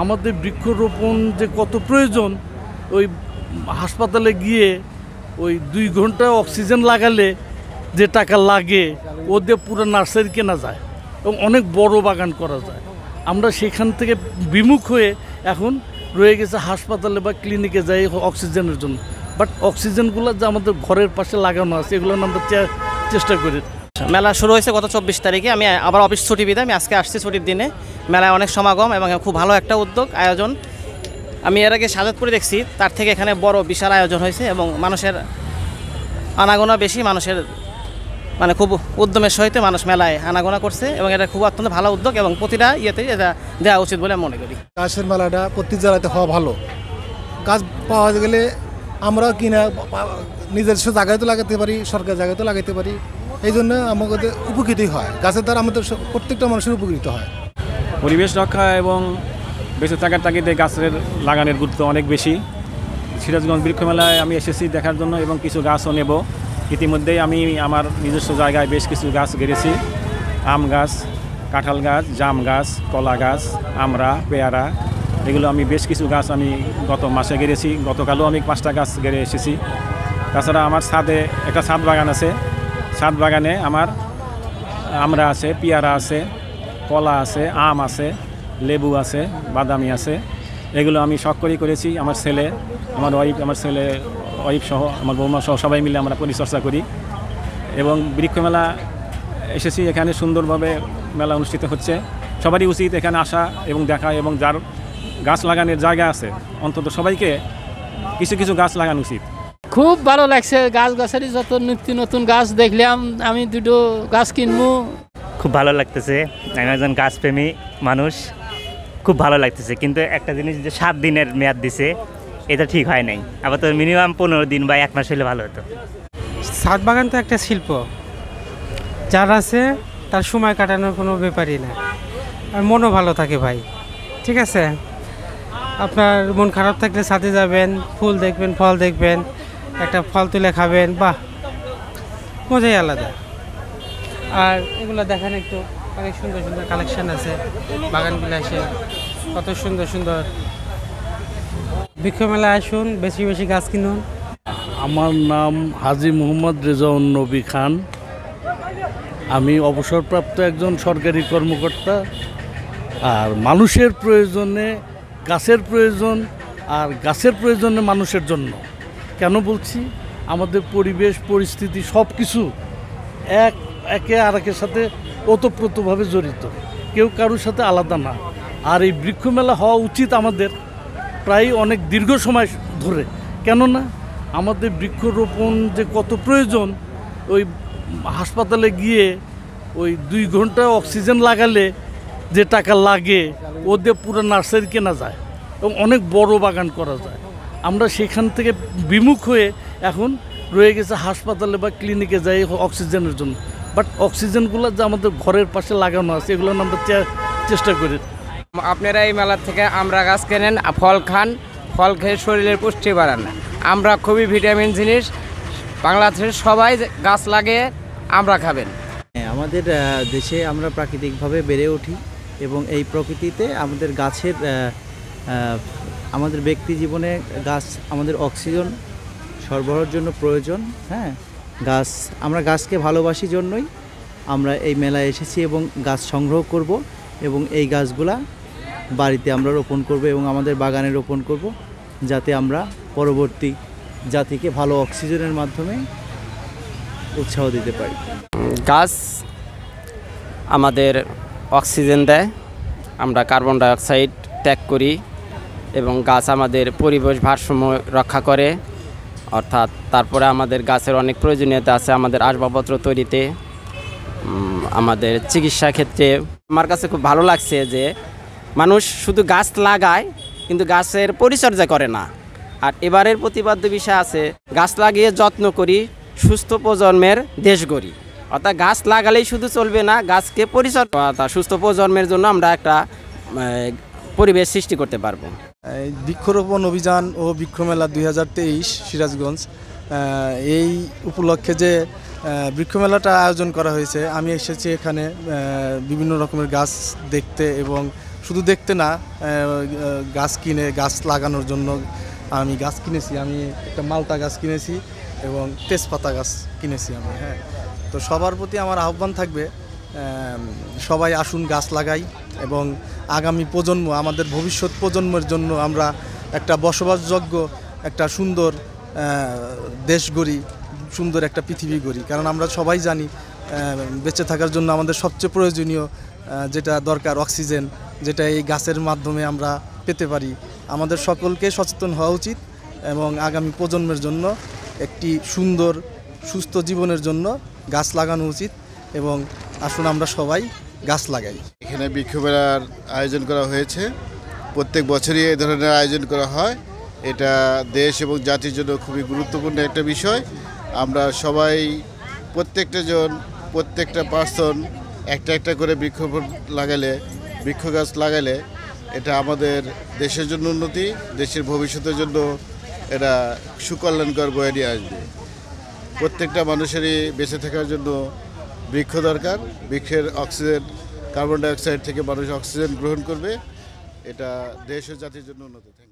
আমাদের বৃক্ষরোপণ যে কত প্রয়োজন, ওই হাসপাতালে গিয়ে ওই দুই ঘণ্টা অক্সিজেন লাগালে যে টাকা লাগে ওদের পুরো নার্সারি কেনা যায় এবং অনেক বড় বাগান করা যায়। আমরা সেখান থেকে বিমুখ হয়ে এখন রয়ে গেছে হাসপাতালে বা ক্লিনিকে যাই অক্সিজেনের জন্য। বাট অক্সিজেনগুলো যে আমাদের ঘরের পাশে লাগানো আছে, এগুলো আমরা চেষ্টা করি। মেলা শুরু হয়েছে গত চব্বিশ তারিখে। আমি আবার অফিস ছুটি বিদায় আমি আজকে আসছি ছুটির দিনে। মেলায় অনেক সমাগম এবং খুব ভালো একটা উদ্যোগ, আয়োজন। আমি এর আগে সাজাদপুরে দেখছি, তার থেকে এখানে বড় বিশাল আয়োজন হয়েছে এবং মানুষের আনাগোনা বেশি, মানুষের মানে খুব উদ্যমের সহিত মানুষ মেলায় আনাগোনা করছে এবং এটা খুব অত্যন্ত ভালো উদ্যোগ এবং প্রতিটা ইয়েতেই এটা দেওয়া উচিত বলে মনে করি। গাছের মেলাটা প্রতি জেলাতে হওয়া ভালো। গাছ পাওয়া গেলে আমরাও কিনা নিজস্ব জায়গায় তো লাগাতে পারি, সরকার জায়গায় তো লাগাতে পারি। এই জন্য আমাদের উপকৃতই হয়। গাছের দ্বারা আমাদের প্রত্যেকটা মানুষের উপকৃত হয়। পরিবেশ রক্ষা এবং বেঁচে থাকার তাগিদে গাছের লাগানোর গুরুত্ব অনেক বেশি। সিরাজগঞ্জ বৃক্ষ মেলায় আমি এসেছি দেখার জন্য এবং কিছু গাছও নেব। ইতিমধ্যেই আমি আমার নিজস্ব জায়গায় বেশ কিছু গাছ গেড়েছি। আম গাছ, কাঁঠাল গাছ, জাম গাছ, কলা গাছ, আমড়া, পেয়ারা, এগুলো আমি বেশ কিছু গাছ আমি গত মাসে গেড়েছি। গতকালও আমি পাঁচটা গাছ গেড়ে এসেছি। তাছাড়া আমার ছাদে একটা ছাদ বাগান আছে। ছাদ বাগানে আমার আমরা আছে, পেয়ারা আছে কলা আছে, আম আছে, লেবু আছে, বাদামি আছে। এগুলো আমি শখ করেই করেছি আমার ছেলে, আমার ওয়াইফ আমার ছেলে ওয়াইফ সহ, আমার বৌমা সহ, সবাই মিলে আমরা পরিচর্যা করি। এবং বৃক্ষ মেলা এসেছি, এখানে সুন্দরভাবে মেলা অনুষ্ঠিত হচ্ছে। সবারই উচিত এখানে আসা এবং দেখা এবং যার গাছ লাগানোর জায়গা আছে, অন্তত সবাইকে কিছু কিছু গাছ লাগানো উচিত। খুব ভালো লাগছে, গাছ গাছালি যত নিত্য নতুন গাছ দেখলাম, আমি দুটো গাছ কিনবো। খুব ভালো লাগতেছে। আমি একজন গাছপ্রেমী মানুষ, খুব ভালো লাগতেছে। কিন্তু একটা জিনিস যে সাত দিনের মেয়াদ দিছে, এটা ঠিক হয় নাই। আবার তো মিনিমাম পনেরো দিন বা এক মাস হলে ভালো হতো। ছাদ বাগান তো একটা শিল্প। যার আছে, তার সময় কাটানোর কোনো ব্যাপারই না আর মনও ভালো থাকে ভাই। ঠিক আছে? আপনার মন খারাপ থাকলে সাথে যাবেন, ফুল দেখবেন, ফল দেখবেন, একটা ফল তুলে খাবেন, বাহ! মজাই আলাদা। আর এগুলো দেখেন একটু, অনেক সুন্দর সুন্দর কালেকশন আছে। বাগান বিলাসে কত সুন্দর সুন্দর। বৃক্ষ মেলায় আসুন, বেশি বেশি গাছ কিনুন। আমার নাম হাজি মোহাম্মদ রেজাউন নবী খান। আমি অবসরপ্রাপ্ত একজন সরকারি কর্মকর্তা। আর মানুষের প্রয়োজনে, গাছের প্রয়োজন আর গাছের প্রয়োজনে মানুষের জন্য। কেন বলছি? আমাদের পরিবেশ, পরিস্থিতি সব কিছু এক একে আর একের সাথে ওতপ্রোতভাবে জড়িত। কেউ কারোর সাথে আলাদা না। আর এই বৃক্ষমেলা হওয়া উচিত আমাদের প্রায় অনেক দীর্ঘ সময় ধরে। কেননা আমাদের বৃক্ষরোপণ যে কত প্রয়োজন, ওই হাসপাতালে গিয়ে ওই দুই ঘণ্টা অক্সিজেন লাগালে যে টাকা লাগে ওদের পুরো নার্সারি কেনা যায় এবং অনেক বড় বাগান করা যায়। আমরা সেখান থেকে বিমুখ হয়ে এখন রয়ে গেছে হাসপাতালে বা ক্লিনিকে যাই অক্সিজেনের জন্য। বাট অক্সিজেনগুলো যে আমাদের ঘরের পাশে লাগানো আছে এগুলো আমরা চে- চেষ্টা করি। আপনারা এই মেলা থেকে আমরা গাছ কেনেন আর ফল খান ফল খেয়ে শরীরের পুষ্টি বাড়ান। আমরা খুবই ভিটামিন জিনিস বাংলাদেশের সবাই গাছ লাগিয়ে আমরা খাবেন। হ্যাঁ, আমাদের দেশে আমরা প্রাকৃতিকভাবে বেড়ে উঠি এবং এই প্রকৃতিতে আমাদের গাছের আমাদের ব্যক্তি জীবনে গাছ আমাদের অক্সিজেন সরবরাহের জন্য প্রয়োজন হ্যাঁ? গাছ, আমরা গাছকে ভালোবাসি জন্যই আমরা এই মেলায় এসেছি এবং গাছ সংগ্রহ করব এবং এই গাছগুলা বাড়িতে আমরা রোপণ করব এবং আমাদের বাগানে রোপণ করব যাতে আমরা পরবর্তী জাতিকে ভালো অক্সিজেনের মাধ্যমে উৎসাহ দিতে পারি। গাছ আমাদের অক্সিজেন দেয়, আমরা কার্বন ডাইঅক্সাইড ত্যাগ করি এবং গাছ আমাদের পরিবেশ ভারসাম্য রক্ষা করে। অর্থাৎ তারপরে আমাদের গাছের অনেক প্রয়োজনীয়তা আছে আমাদের আসবাবপত্র তৈরিতে আমাদের চিকিৎসা ক্ষেত্রে। আমার কাছে খুব ভালো লাগছে যে মানুষ শুধু গাছ লাগায়, কিন্তু গাছের পরিচর্যা করে না। আর এবারের প্রতিবাদ্য বিষয় আছে, গাছ লাগিয়ে যত্ন করি, সুস্থ প্রজন্মের দেশ গড়ি। অর্থাৎ গাছ লাগালেই শুধু চলবে না, গাছকে পরিচর্যা সুস্থ প্রজন্মের জন্য আমরা একটা পরিবেশ সৃষ্টি করতে পারব। বৃক্ষরোপণ অভিযান ও বৃক্ষমেলা দুই হাজার তেইশ সিরাজগঞ্জ এই উপলক্ষে যে বৃক্ষমেলাটা আয়োজন করা হয়েছে, আমি এসেছি এখানে বিভিন্ন রকমের গাছ দেখতে এবং শুধু দেখতে না গাছ কিনে, গাছ লাগানোর জন্য আমি গাছ কিনেছি, আমি একটা মালটা গাছ কিনেছি এবং তেজপাতা গাছ কিনেছি আমি হ্যাঁ। তো সবার প্রতি আমার আহ্বান থাকবে সবাই আসুন, গাছ লাগাই এবং আগামী প্রজন্ম, আমাদের ভবিষ্যৎ প্রজন্মের জন্য আমরা একটা বসবাসযোগ্য, একটা সুন্দর দেশ গড়ি, সুন্দর একটা পৃথিবী গড়ি। কারণ আমরা সবাই জানি বেঁচে থাকার জন্য আমাদের সবচেয়ে প্রয়োজনীয় যেটা দরকার, অক্সিজেন, যেটা এই গাছের মাধ্যমে আমরা পেতে পারি। আমাদের সকলকে সচেতন হওয়া উচিত এবং আগামী প্রজন্মের জন্য একটি সুন্দর, সুস্থ জীবনের জন্য গাছ লাগানো উচিত এবং আসুন আমরা সবাই গাছ লাগাই। এখানে বিক্ষোভের আয়োজন করা হয়েছে। প্রত্যেক বছরই এই ধরনের আয়োজন করা হয়। এটা দেশ এবং জাতির জন্য খুবই গুরুত্বপূর্ণ একটা বিষয়। আমরা সবাই প্রত্যেকটা জন, প্রত্যেকটা পার্সন একটা একটা করে বৃক্ষ লাগালে, বৃক্ষ গাছ লাগালে এটা আমাদের দেশের জন্য উন্নতি, দেশের ভবিষ্যতের জন্য এটা সুকল্যাণকর বয়ে নিয়ে আসবে। প্রত্যেকটা মানুষেরই বেঁচে থাকার জন্য বৃক্ষ দরকার। বৃক্ষের অক্সিজেন, কার্বন ডাইঅক্সাইড থেকে মানুষ অক্সিজেন গ্রহণ করবে। এটা দেশ ও জাতির জন্য উন্নত। থ্যাংক